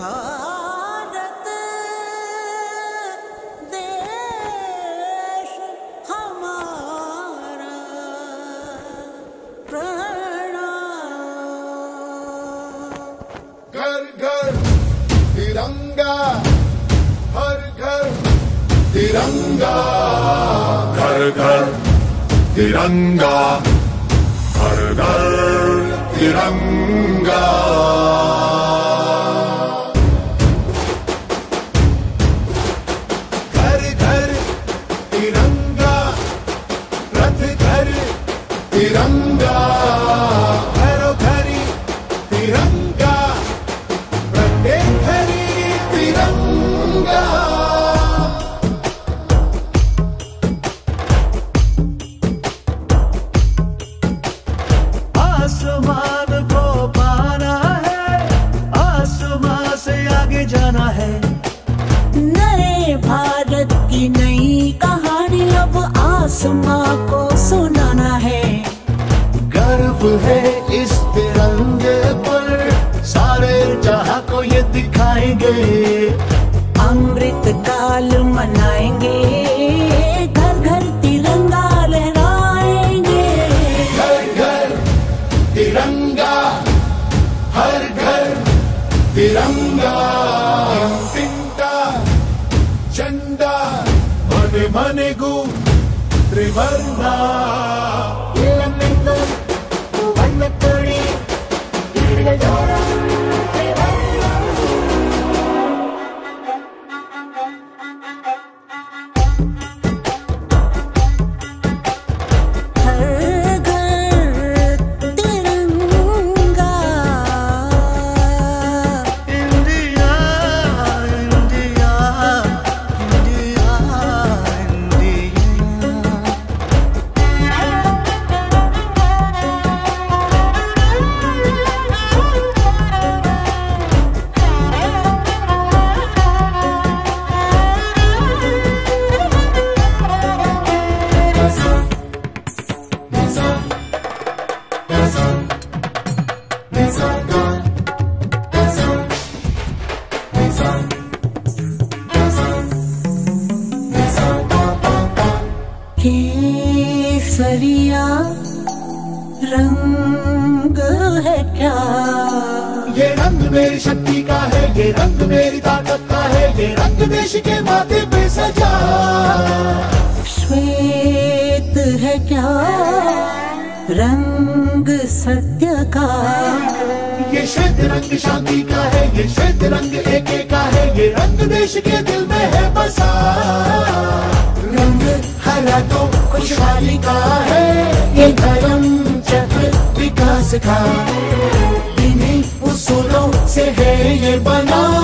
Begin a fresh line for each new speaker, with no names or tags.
भारत, देश हमारा प्रणाम। घर घर, तिरंगा, हर घर, तिरंगा। घर घर, तिरंगा, हर घर, तिरंगा। तिरंगा घरो घरी तिरंगा, प्रत्येक तिरंगा।
आसमान पाना है, आसमान से आगे जाना है।
नए भारत की नई कहानी, अब आसमां
दिखाएँगे।
अमृत काल मनाएँगे। रंग है क्या?
ये रंग मेरी शक्ति का है, ये रंग मेरी ताकत का है, ये रंग देश के माथे पे सजा।
सत्य का।
ये श्वेत रंग शांति का है, ये एके का है, ये रंग देश के दिल में है बसा। रंग हरा तो खुशहाली का है, ये धर्म चक्र विकास का। इन्हीं उसूलों से है ये बना।